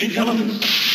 Incoming!